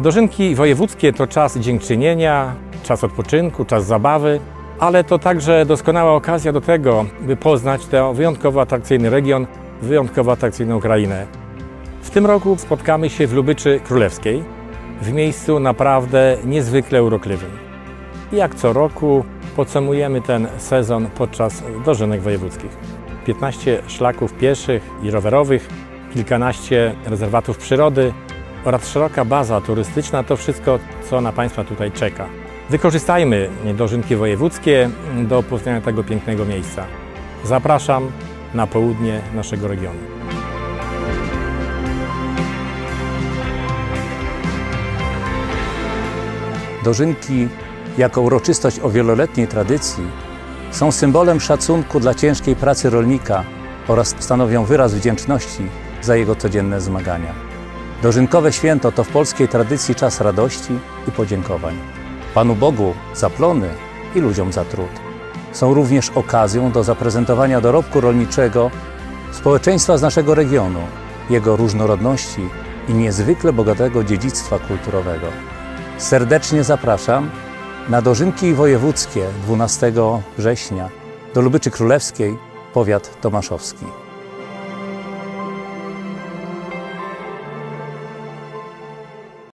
Dożynki wojewódzkie to czas dziękczynienia, czas odpoczynku, czas zabawy, ale to także doskonała okazja do tego, by poznać ten wyjątkowo atrakcyjny region, wyjątkowo atrakcyjną Ukrainę. W tym roku spotkamy się w Lubyczy Królewskiej, w miejscu naprawdę niezwykle urokliwym. Jak co roku podsumujemy ten sezon podczas dożynek wojewódzkich. 15 szlaków pieszych i rowerowych, kilkanaście rezerwatów przyrody oraz szeroka baza turystyczna to wszystko, co na Państwa tutaj czeka. Wykorzystajmy dożynki wojewódzkie do poznania tego pięknego miejsca. Zapraszam na południe naszego regionu. Dożynki, jako uroczystość o wieloletniej tradycji, są symbolem szacunku dla ciężkiej pracy rolnika oraz stanowią wyraz wdzięczności za jego codzienne zmagania. Dożynkowe święto to w polskiej tradycji czas radości i podziękowań. Panu Bogu za plony i ludziom za trud. Są również okazją do zaprezentowania dorobku rolniczego społeczeństwa z naszego regionu, jego różnorodności i niezwykle bogatego dziedzictwa kulturowego. Serdecznie zapraszam na dożynki wojewódzkie 12 września do Lubyczy Królewskiej, powiat tomaszowski.